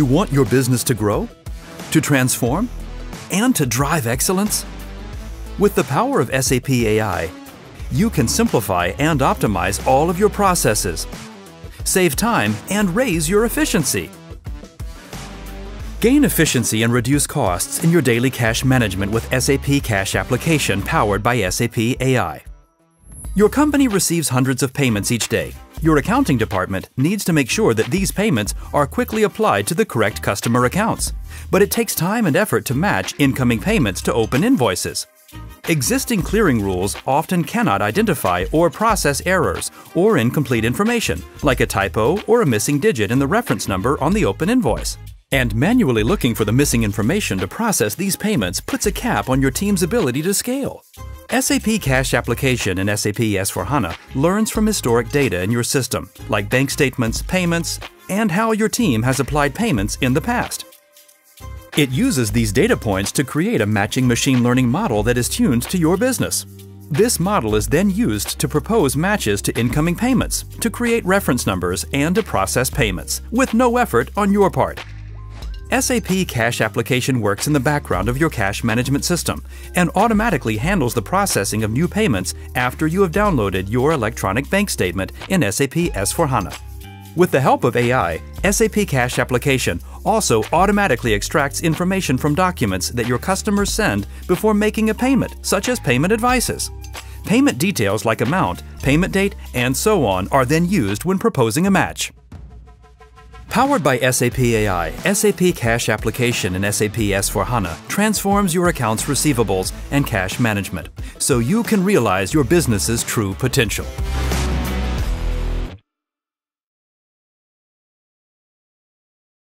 You want your business to grow, to transform, and to drive excellence? With the power of SAP AI, you can simplify and optimize all of your processes, save time, and raise your efficiency. Gain efficiency and reduce costs in your daily cash management with SAP Cash application powered by SAP AI. Your company receives hundreds of payments each day. Your accounting department needs to make sure that these payments are quickly applied to the correct customer accounts. But it takes time and effort to match incoming payments to open invoices. Existing clearing rules often cannot identify or process errors or incomplete information, like a typo or a missing digit in the reference number on the open invoice. And manually looking for the missing information to process these payments puts a cap on your team's ability to scale. SAP Cash Application in SAP S4HANA learns from historic data in your system, like bank statements, payments, and how your team has applied payments in the past. It uses these data points to create a matching machine learning model that is tuned to your business. This model is then used to propose matches to incoming payments, to create reference numbers, and to process payments, with no effort on your part. SAP Cash application works in the background of your cash management system and automatically handles the processing of new payments after you have downloaded your electronic bank statement in SAP S4HANA. With the help of AI, SAP Cash application also automatically extracts information from documents that your customers send before making a payment, such as payment advices. Payment details like amount, payment date, and so on are then used when proposing a match. Powered by SAP AI, SAP Cash application in SAP S4HANA transforms your accounts receivables and cash management so you can realize your business's true potential.